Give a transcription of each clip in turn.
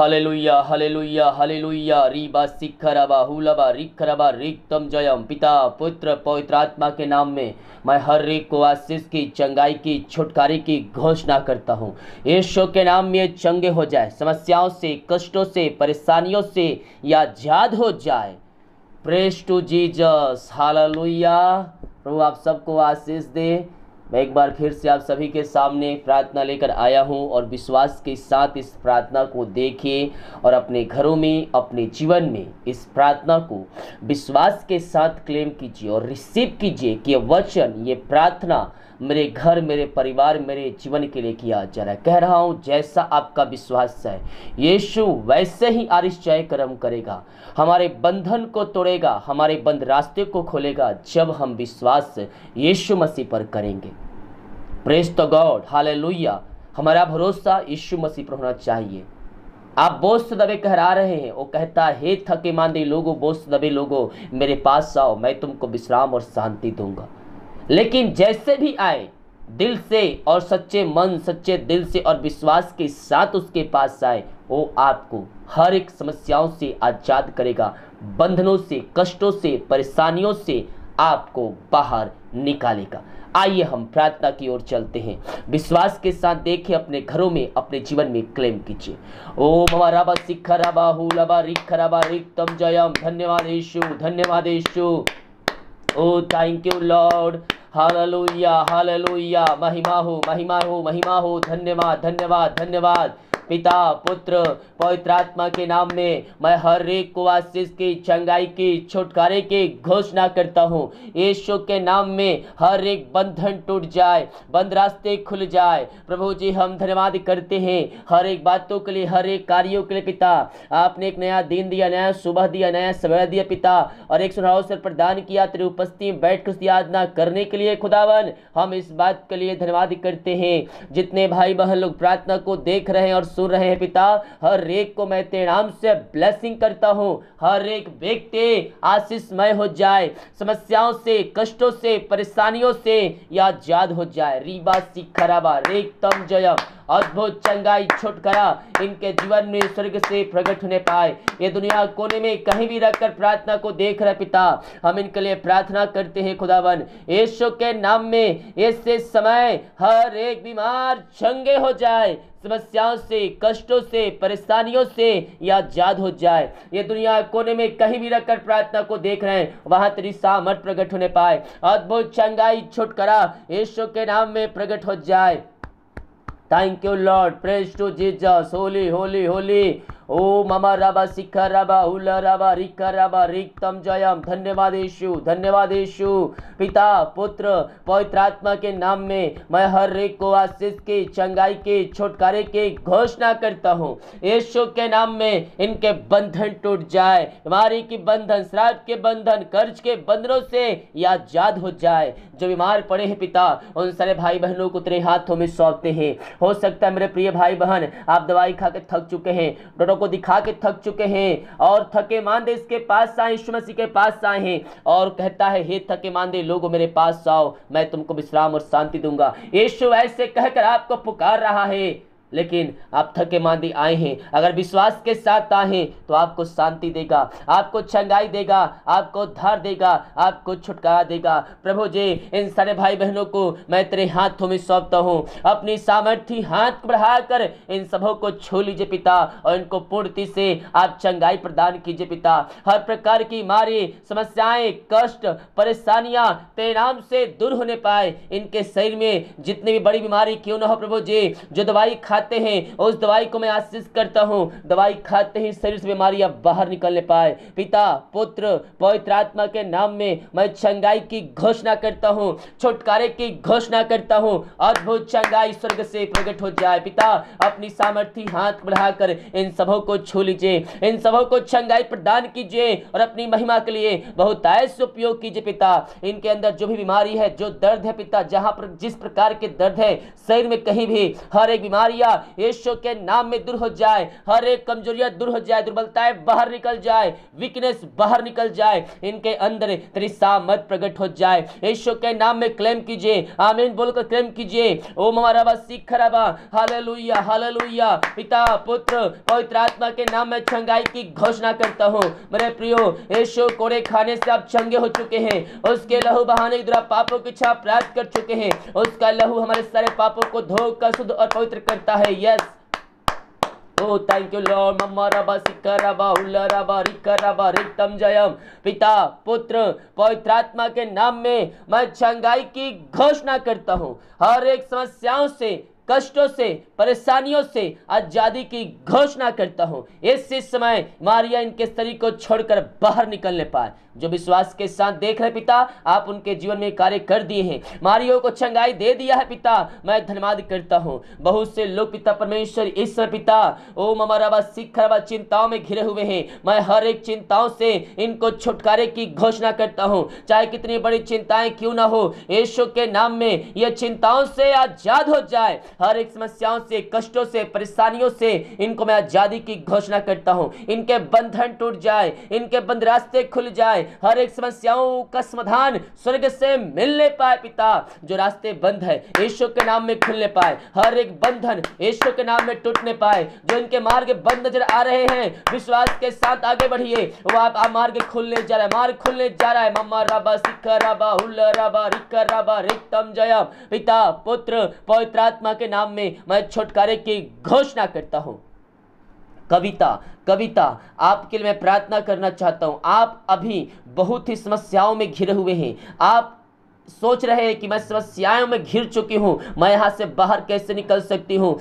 Hallelujah hallelujah hallelujah रीबा सिखरबा हुलबा रिखरबा रिक्तम जयम पिता पुत्र पवित्र आत्मा के नाम में मैं हर एक को आशीष की चंगाई की छुटकारे की घोषणा करता हूँ यीशु के नाम में चंगे हो जाए समस्याओं से कष्टों से परेशानियों से या आज़ाद हो जाए प्रेस टू जीजस हालेलुया प्रभु आप सबको आशीष दे मैं एक बार फिर से आप सभी के सामने प्रार्थना लेकर आया हूँ और विश्वास के साथ इस प्रार्थना को देखिए और अपने घरों में, अपने जीवन में इस प्रार्थना को विश्वास के साथ क्लेम कीजिए और रिसीव कीजिए कि वचन, ये प्रार्थना मेरे घर, मेरे परिवार, मेरे जीवन के लिए किया जा रहा है। कह रहा हूँ, जैसा आपका विश्वास है, यीशु वैसे ही आरिश्चय कर्म करेगा। हमारे बंधन को तोड़ेगा, हमारे बंद रास्ते को खोलेगा, जब हम विश्वास यीशु मसीह पर करेंगे। प्रेस तो गॉड हालेलुया हमारा भरोसा यीशु मसीह पर होना चाहिए। आप बोझ से दबे कहरा रहे हैं। वो कहता है थके मांदे लोगों, बोझ से दबे लोगों, मेरे पास आओ, मैं तुमको विश्राम और शांति दूँगा। लेकिन जैसे भी आए, दिल से और सच्चे मन, सच्चे दिल से और विश्वास के साथ उसके पास आए, वो आपको हर एक समस्याओं से आज़ाद करेगा। बंधनों से, कष्टों से, परेशानियों से आपको बाहर निकालेगा। आइए हम प्रार्थना की ओर चलते हैं। विश्वास के साथ देखें अपने घरों में, अपने जीवन में क्लेम कीजिए। ओम रबा सिख रबा हु लबा रिख रिक्तम जयम। धन्यवाद यीशु धन्यवाद यीशु। ओ thank you Lord hallelujah hallelujah महिमा हो महिमा हो महिमा हो। धन्यवाद धन्यवाद धन्यवाद। पिता, पुत्र, पवित्र आत्मा के नाम में मैं हर एक को आशीष की, चंगाई की, छुटकारे की घोषणा करता हूँ। यीशु के नाम में हर एक बंधन टूट जाए, बंद रास्ते खुल जाए। प्रभु जी, हम धन्यवाद करते हैं हर एक बातों के लिए, हर एक कार्यों के लिए पिता। आपने एक नया दिन दिया, नया सुबह दिया, नया सवेरा दिया पिता। और एक सुनाव अवसर प्रदान किया, तेरी उपस्थिति बैठ कर यादना करने के लिए खुदावन। हम इस बात के लिए धन्यवाद करते हैं। जितने भाई बहन लोग प्रार्थना को देख रहे हैं और सुन रहे हैं पिता, हर एक को मैं तेरे नाम से ब्लेसिंग करता हूँ। हर एक व्यक्ति आशीषमय हो जाए, समस्याओं से, कष्टों से, परेशानियों से या आज़ाद हो जाए। रीबा सिखराबा रेक तम जयम। अद्भुत चंगाई छुटकारा इनके जीवन में स्वर्ग से प्रकट होने पाए। ये दुनिया कोने में कहीं भी रखकर प्रार्थना को देख रहे पिता। हम इनके लिए प्रार्थना करते हैं, खुदावन। यीशु के नाम में ऐसे समय हर एक बीमार चंगे हो जाए। समस्याओं से, कष्टों से, परेशानियों से या आज़ाद हो जाए। ये दुनिया कोने में कहीं भी रखकर प्रार्थना को देख रहे हैं। वहाँ तेरी सामर्थ प्रकट होने पाए। अद्भुत चंगाई छुटकारा यीशु के नाम में प्रकट हो जाए। Thank you, Lord. Praise to Jesus. Holy, holy, holy. Oh mama रबा शिखा रबा उला रबा रिका रबा रिक्तम जयम धन्यवाद यीशु धन्यवाद यीशु पिता, पुत्र पवित्र आत्मा के नाम में मैं हर एक को आशीष की, चंगाई की, छुटकारे की घोषणा करता हूँ। यीशु के नाम में इनके बंधन टूट जाए, बीमारी की बंधन श्राप के बंधन, कर्ज के बंधनों से या आज़ाद हो जाए। जो बीमार पड़े हैं पिता, उन सारे भाई बहनों को तेरे हाथों में सौंपते हैं। हो सकता है मेरे प्रिय भाई बहन आप दवाई खा के थक चुके हैं, डॉक्टर को दिखा के थक चुके हैं और थके मांदे इसके पास आए, यीशु मसीह के पास आए हैं और कहता है, हे थके मांदे, लोगों मेरे पास आओ, मैं तुमको विश्राम और शांति दूँगा। यीशु ऐसे कहकर आपको पुकार रहा है। लेकिन आप थके मांदे आए हैं। अगर विश्वास के साथ आए तो आपको शांति देगा, आपको चंगाई देगा, आपको धार देगा, आपको छुटकारा देगा। प्रभु जी, इन सारे भाई बहनों को मैं तेरे हाथों में सौंपता हूँ। अपनी सामर्थ्य हाथ बढ़ाकर इन सबों को छू लीजिए पिता, और इनको पूर्ति से आप चंगाई प्रदान कीजिए पिता। हर प्रकार की मारी, समस्याएँ, कष्ट, परेशानियाँ तेरे नाम से दूर होने पाए। इनके शरीर में जितनी भी बड़ी बीमारी क्यों ना हो प्रभु जी, जो दवाई खा खाते हैं उस दवाई को मैं आशीष करता हूँ। दवाई खाते ही शरीर से बीमारियाँ बाहर निकलने पाए। पिता, पुत्र, पवित्र आत्मा के नाम में मैं चंगाई की घोषणा करता हूँ। छुटकारे की घोषणा करता हूँ। अद्भुत चंगाई स्वर्ग से प्रकट हो जाए। पिता, अपनी सामर्थ्य हाथ बढ़ाकर इन सबों को छू लीजिए। इन सबों को चंगाई प्रदान कीजिए और अपनी महिमा के लिए बहुत ऐसे उपयोग कीजिए पिता। इनके अंदर जो भी बीमारी है, जो दर्द है पिता, जहाँ पर जिस प्रकार के दर्द है, शरीर में कहीं भी हर एक बीमारियाँ हालेलुया यीशु के नाम में दूर हो जाए, हर एक कमजोरियाँ दूर हो जाए, दुर्बलताएँ बाहर निकल जाए वीकनेस बाहर निकल जाए, इनके अंदर तेरी सामत प्रकट हो जाए। यीशु के नाम में क्लेम कीजिए, आमीन बोलकर क्लेम कीजिए। ओ हमारा बस सीख रबा हालेलुया हालेलुया पिता, पुत्र, पवित्र आत्मा के नाम में चंगाई की घोषणा करता हूँ। मेरे प्रियो, यीशु कोड़े खाने से आप चंगे हो चुके हैं। उसके लहू बहाने के द्वारा पापों की इच्छा प्राप्त कर चुके हैं। उसका लहू हमारे सारे पापों को धोकर, शुद्ध और पवित्र करता है yes oh thank you Lord मम्मा रबा सिक्का रबा हुल्ला रबा रिक्का रबा रिक्तम जयम पिता पुत्र पवित्र आत्मा के नाम में मैं चंगाई की घोषणा करता हूँ हर एक समस्याओं से कष्टों से, परेशानियों से आज़ादी की घोषणा करता हूँ। इस समय मारिया इनके शरीर को छोड़कर बाहर निकलने पाए। जो विश्वास के साथ देख रहे पिता, आप उनके जीवन में कार्य कर दिए हैं। मारियो को चंगाई दे दिया है पिता, मैं धन्यवाद करता हूँ। बहुत से लोग पिता परमेश्वर इस समय पिता, ओ ममरवा सिखरवा चिंताओं में घिरे हुए हैं। मैं हर एक चिंताओं से इनको छुटकारे की घोषणा करता हूँ। चाहे कितनी बड़ी चिंताएँ क्यों ना हो, यीशु के नाम में ये चिंताओं से आज़ाद हो जाए। हर एक समस्याओं से कष्टों से परेशानियों से इनको मैं आज़ादी की घोषणा करता हूँ। इनके बंधन टूट जाए इनके बंद रास्ते खुल जाए हर एक समस्याओं का समाधान स्वर्ग से मिलने पाए पिता जो रास्ते बंद है यीशु के नाम में खुलने पाए हर एक बंधन यीशु के नाम में टूटने पाए जो इनके मार्ग बंद नज़र आ रहे हैं विश्वास के साथ आगे बढ़िए वो आप, मार्ग खुलने जा रहा है मार्ग खुलने जा रहा है मम्मा राबा सिक्का राबा हुल्ला राबा रिक्का राबा रिक्तम जयम पिता पुत्र पवित्र आत्मा के नाम में मैं छुटकारे की घोषणा करता हूँ। कविता कविता, आपके लिए मैं प्रार्थना करना चाहता हूँ। आप अभी बहुत ही समस्याओं में घिरे हुए हैं। आप सोच रहे हैं कि मैं समस्याओं में घिर चुकी हूँ। मैं यहाँ से बाहर कैसे निकल सकती हूँ?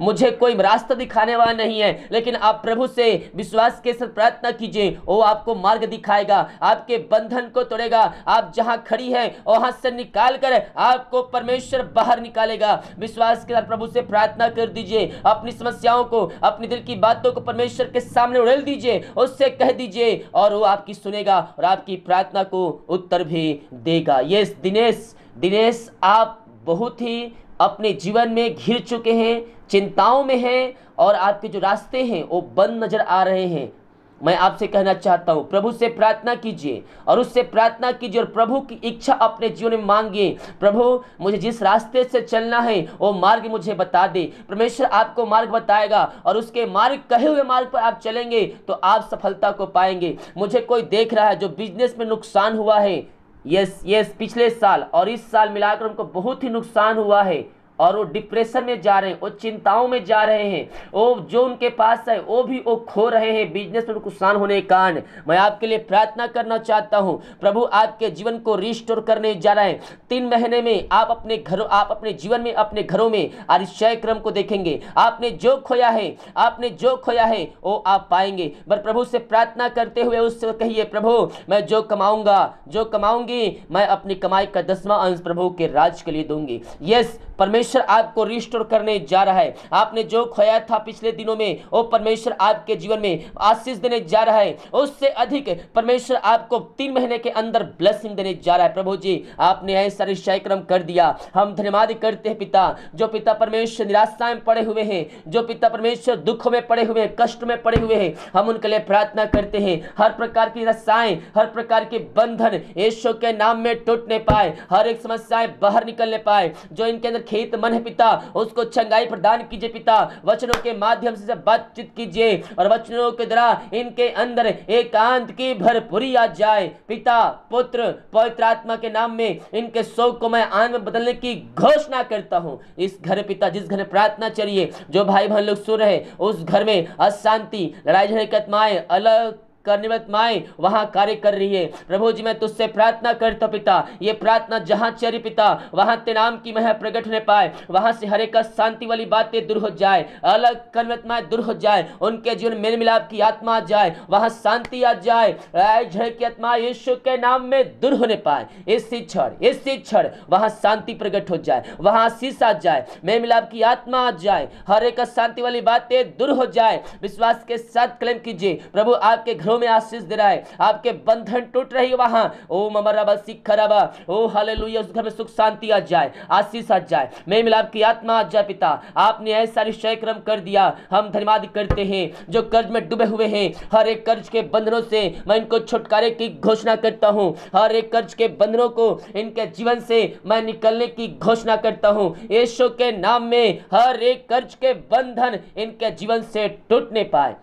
मुझे कोई रास्ता दिखाने वाला नहीं है। लेकिन आप प्रभु से विश्वास के साथ प्रार्थना कीजिए। वो आपको मार्ग दिखाएगा। आपके बंधन को तोड़ेगा। आप जहाँ खड़ी है, वहाँ से निकाल कर आपको परमेश्वर बाहर निकालेगा। विश्वास के साथ प्रभु से प्रार्थना कर दीजिए। अपनी समस्याओं को, अपने दिल की बातों को परमेश्वर के सामने उड़ेल दीजिए। उससे कह दीजिए और वो आपकी सुनेगा और आपकी प्रार्थना को उत्तर भी देगा। ये दिनेश दिनेश, आप बहुत ही अपने जीवन में घिर चुके हैं, चिंताओं में हैं और आपके जो रास्ते हैं, वो बंद नज़र आ रहे हैं। मैं आपसे कहना चाहता हूँ, प्रभु से प्रार्थना कीजिए और उससे प्रार्थना कीजिए और प्रभु की इच्छा अपने जीवन में मांगिए। प्रभु, मुझे जिस रास्ते से चलना है, वो मार्ग मुझे बता दे। परमेश्वर आपको मार्ग बताएगा और उसके मार्ग, कहे हुए मार्ग पर आप चलेंगे तो आप सफलता को पाएँगे। मुझे कोई देख रहा है जो बिज़नेस में नुकसान हुआ है। यस यस पिछले साल और इस साल मिलाकर उनको बहुत ही नुकसान हुआ है। और वो डिप्रेशन में जा रहे हैं, वो चिंताओं में जा रहे हैं। वो जो उनके पास है, वो भी वो खो रहे हैं। बिज़नेस में नुकसान होने के कारण। मैं आपके लिए प्रार्थना करना चाहता हूँ, प्रभु आपके जीवन को रिस्टोर करने जा रहे हैं। तीन महीने में आप अपने घरों, आप अपने जीवन में, अपने घरों में आरिश्चय क्रम को देखेंगे। आपने जो खोया है, आपने जो खोया है, वो आप पाएँगे। पर प्रभु से प्रार्थना करते हुए उससे कहिए, प्रभु, मैं जो कमाऊँगा, जो कमाऊँगी, मैं अपनी कमाई का दसवां अंश प्रभु के राज के लिए दूँगी। यस परमेश्वर आपको रिस्टोर करने जा रहा है। आपने जो खोया था पिछले दिनों में वो परमेश्वर आपके जीवन में आशीष देने जा रहा है। उससे अधिक परमेश्वर आपको तीन महीने के अंदर ब्लेसिंग देने जा रहा है। प्रभु जी, आपने ऐसा निश्चय क्रम कर दिया। हम धन्यवाद करते हैं पिता, जो पिता परमेश्वर निराशा में पड़े हुए हैं, जो पिता परमेश्वर दुख में पड़े हुए हैं, कष्ट में पड़े हुए हैं, हम उनके लिए प्रार्थना करते हैं। हर प्रकार की रसाएँ, हर प्रकार के बंधन यीशु के नाम में टूटने पाए, हर एक समस्याएँ बाहर निकलने पाए, जो इनके अंदर खेत मन है पिता, उसको चंगाई प्रदान कीजिए पिता। वचनों के माध्यम से बातचीत कीजिए और वचनों के द्वारा इनके अंदर एकांत की भरपूरी आ जाए। पिता, पुत्र, पवित्र आत्मा के नाम में इनके शोक को मैं आन में बदलने की घोषणा करता हूँ। इस घर पिता, जिस घर प्रार्थना चलिए, जो भाई बहन लोग सुन रहे उस घर में अशांति लड़ाई झगड़े की आत्माएँ अलग करने माए, वहाँ कार्य कर रही है। प्रभु जी, मैं तुझसे प्रार्थना करता पिता। ये प्रार्थना जहाँ चरी पिता, वहाँ ते नाम की मह प्रकट होने पाए। वहाँ से हरे का शांति वाली बातें दूर हो जाए। अलग कर्मत्माएँ दूर हो जाए। उनके जीवन मेल मिलाप की आत्मा आ जाए। वहाँ शांति आ जाए। झड़ की आत्मा यीशु के नाम में दूर होने पाए। इस क्षण इस क्षण वहाँ शांति प्रकट हो जाए। वहाँ आशीष आ जाए। मेल मिलाप की आत्मा आ जाए। हरे का शांति वाली बातें दूर हो जाए। विश्वास के साथ क्लेम कीजिए। प्रभु आपके घर घरों में आशीष दे रहा है आपके बंधन टूट रही है वहाँ ओ ममरबा सिखरबा ओ हालेलुया, उस घर में सुख शांति आ जाए, आशीष आ जाए। मैं मिला आपकी आत्मा आ जाए पिता। आपने ऐसा निश्चय क्रम कर दिया। हम धन्यवाद करते हैं जो कर्ज में डूबे हुए हैं। हर एक कर्ज के बंधनों से मैं इनको छुटकारे की घोषणा करता हूँ। हर एक कर्ज के बंधनों को इनके जीवन से मैं निकलने की घोषणा करता हूँ। यीशु के नाम में हर एक कर्ज के बंधन इनके जीवन से टूटने पाए।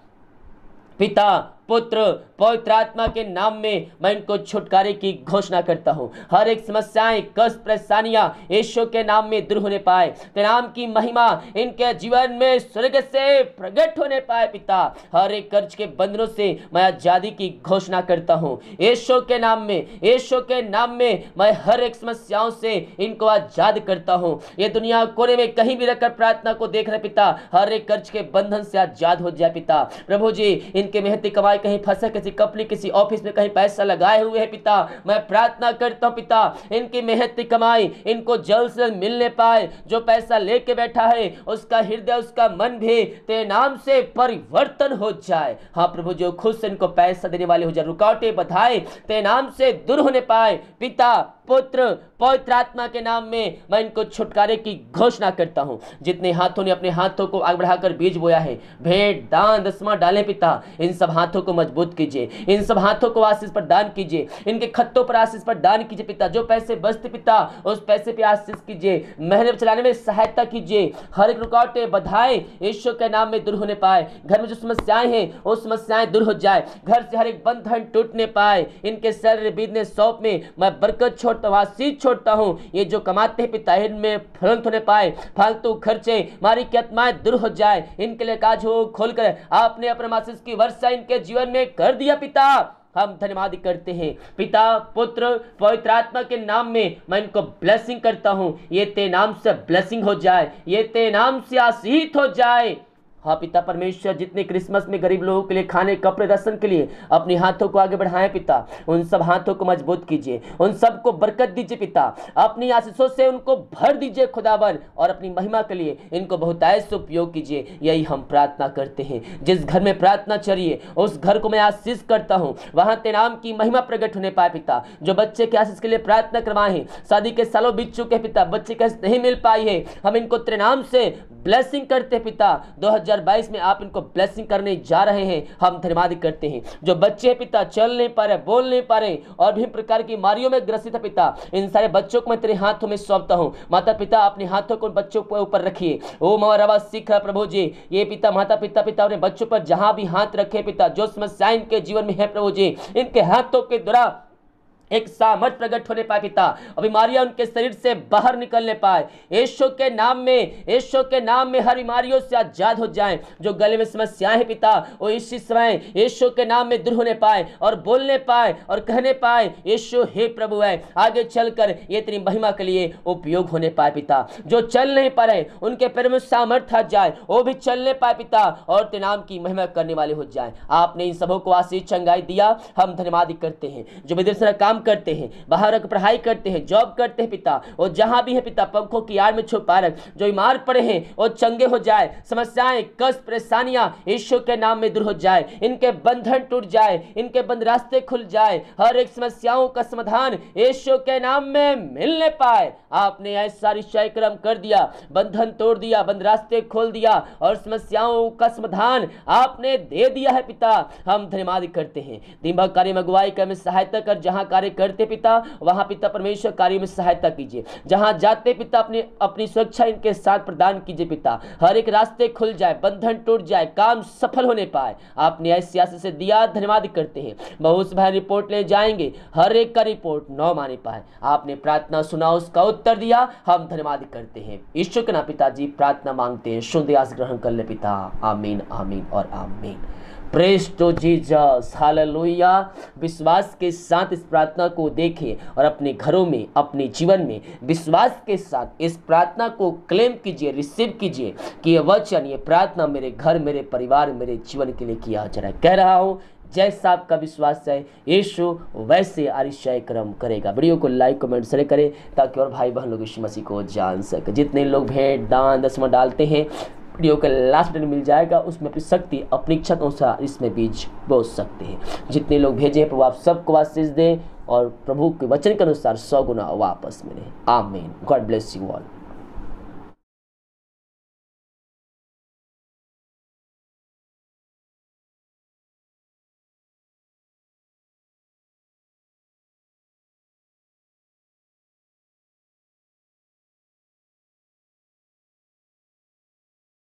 पिता पुत्र, पवित्र आत्मा के नाम में मैं इनको छुटकारे की घोषणा करता हूँ। हर एक समस्याएँ, कष्ट, परेशानियाँ यीशु के नाम में दूर होने पाए। तेरे नाम की महिमा इनके जीवन में स्वर्ग से प्रकट होने पाए पिता। हर एक कर्ज के बंधनों से मैं आज़ादी की घोषणा करता हूँ। यीशु के नाम में, यीशु के नाम में मैं हर एक समस्याओं से इनको आज़ाद करता हूँ। ये दुनिया कोने में कहीं भी रखकर प्रार्थना को देख रहे पिता। हर एक कर्ज के बंधन से आज़ाद हो जाए पिता। प्रभु जी, इनके मेहनती कमाई कहीं फंसे किसी कंपनी, किसी ऑफ़िस में कहीं पैसा लगाए हुए है पिता। मैं प्रार्थना करता हूँ पिता, इनकी मेहनती कमाई, इनको जल्द से जल्द मिलने पाए। जो पैसा लेके बैठा है, उसका हृदय, उसका मन भी तेरे नाम से परिवर्तन हो जाए। हाँ प्रभु जो से इनको पैसा देने वाले हो जाए। रुकावटें बधाए, तेरे नाम से दूर होने पाए। पिता, पुत्र पवित्र आत्मा के नाम में मैं इनको छुटकारे की घोषणा करता हूँ। जितने हाथों ने अपने हाथों को आग बढ़ाकर बीज बोया है, भेंट, दान दसमा डाले पिता, इन सब हाथों को मज़बूत कीजिए, इन सब हाथों को आशीष पर दान कीजिए, इनके खत्तों पर आशीष पर दान कीजिए पिता, जो पैसे बचते पिता, उस पैसे पर आशीष कीजिए, मेहनत चलाने में सहायता कीजिए, हर एक रुकावटें बधाए ईश्वर के नाम में दूर होने पाए, घर में जो समस्याएँ हैं वो समस्याएँ दूर हो जाए, घर से हर एक बंधन टूटने पाए, इनके शरीर बीतने सौंप में मैं बरकत छोड़ता हूँ, आशीष छोड़ता हूँ। ये जो कमाते हैं पिता, इनमें फलंत होने पाए, फालतू खर्चे, मारी की आत्माएँ दूर हो जाए, इनके लिए काज हो खोलकर आपने अपने आशीष की वर्षा इनके जीवन में कर दिया पिता। हम धन्यवाद करते हैं। पिता, पुत्र, पवित्र आत्मा के नाम में मैं इनको ब्लेसिंग करता हूँ। ये ते नाम से ब्लेसिंग हो जाए, ये ते नाम से आशीष हो जाए। हाँ पिता परमेश्वर, जितने क्रिसमस में गरीब लोगों के लिए खाने, कपड़े दर्शन के लिए अपने हाथों को आगे बढ़ाएँ पिता। उन सब हाथों को मज़बूत कीजिए। उन सबको बरकत दीजिए पिता। अपनी आशीषों से उनको भर दीजिए खुदावन और अपनी महिमा के लिए इनको बहुत ऐसे उपयोग कीजिए। यही हम प्रार्थना करते हैं। जिस घर में प्रार्थना चलिए, उस घर को मैं आशीष करता हूँ। वहाँ ते नाम की महिमा प्रकट होने पाए पिता। जो बच्चे के आशीष के लिए प्रार्थना करवाए हैं, शादी के सालों बीत चुके पिता, बच्चे के नहीं मिल पाई है, हम इनको तेरे नाम से ब्लेसिंग करते पिता। 2022 में आप इनको ब्लेसिंग करने जा रहे हैं। हम धन्यवाद करते हैं। जो बच्चे पिता, चल नहीं पा रहे, बोल नहीं पा रहे, और विभिन्न प्रकार की बीमारियों में ग्रसित है पिता। इन सारे बच्चों को मैं तेरे हाथों में सौंपता हूँ। माता पिता, अपने हाथों को बच्चों के ऊपर रखिए। ओ मरवा सीख रहा प्रभु जी। ये पिता, माता पिता पिता अपने बच्चों पर जहाँ भी हाथ रखे पिता, जो समस्या इनके जीवन में है प्रभु जी, इनके हाथों के द्वारा एक सामर्थ प्रकट होने पाए पिता। और बीमारियाँ उनके शरीर से बाहर निकलने पाए। यीशु के नाम में, यीशु के नाम में हर बीमारियों से आज़ाद हो जाएँ, जो गले में समस्याएँ हैं पिता, वो इसी समय यीशु के नाम में दूर होने पाए और बोलने पाए और कहने पाए, यीशु, हे प्रभु है, आगे चलकर ये तेरी महिमा के लिए उपयोग होने पाए पिता। जो चल नहीं पा रहे, उनके पैर में सामर्थ आ जाए, वो भी चलने पाए पिता और तेरे नाम की महिमा करने वाले हो जाए। आपने इन सबों को आशीष चंगाई दिया, हम धन्यवाद करते हैं। जो विदेश काम काम करते हैं, बाहर रख पढ़ाई करते हैं जॉब करते हैं पिता, और जहाँ भी है पिता, पंखों की आड़ में छुपा रख जो बीमार पड़े हैं वो चंगे हो जाए, समस्याएँ, कष्ट, परेशानियाँ ईश्वर के नाम में दूर हो जाए, इनके बंधन टूट जाए, इनके बंद रास्ते खुल जाए, हर एक समस्याओं का समाधान ईश्वर के नाम में मिलने पाए। आपने ऐसा निश्चय क्रम कर दिया, बंधन तोड़ दिया, बंद रास्ते खोल दिया, और समस्याओं का समाधान आपने दे दिया है पिता। हम धन्यवाद करते हैं। दिमाग कार्य में अगुवाई कर सहायता कर, जहाँ कार्य कार्य करते पिता, वहाँ पिता परमेश्वर कार्य में सहायता कीजिए। जहाँ जाते पिता अपनी अपनी सुरक्षा इनके साथ प्रदान कीजिए पिता। हर एक रास्ते खुल जाए, बंधन टूट जाए, काम सफल होने पाए। आपने ऐसी आशा से दिया, धन्यवाद करते हैं। बहुत भाई रिपोर्ट ले जाएँगे, हर एक का रिपोर्ट नौ माने पाए। आपने प्रार्थना सुना, उसका उत्तर दिया, हम धन्यवाद करते हैं। ईश्वर के ना पिताजी, प्रार्थना मांगते हैं, शुद्ध ग्रहण कर ले पिता। आमीन आमीन और आमीन। प्रेस टू जीजस हालेलुया विश्वास के साथ इस प्रार्थना को देखें और अपने घरों में, अपने जीवन में विश्वास के साथ इस प्रार्थना को क्लेम कीजिए रिसीव कीजिए कि ये वचन, ये प्रार्थना मेरे घर, मेरे परिवार, मेरे जीवन के लिए किया जा रहा है। कह रहा हूँ, जैसा आपका विश्वास है, यीशु वैसे आरिशय क्रम करेगा। वीडियो को लाइक कमेंट शेयर करें ताकि और भाई बहन लोग यीशु मसीह को जान सके। जितने लोग भेंट, दान, दसवा डालते हैं वीडियो के लास्ट डेट मिल जाएगा, उसमें अपनी शक्ति, अपनी इच्छा के अनुसार इसमें बीज बो सकते हैं। जितने लोग भेजे हैं, प्रभु आप सबको आशीष दें और प्रभु के वचन के अनुसार सौ गुना वापस मिले। आमीन। God bless you all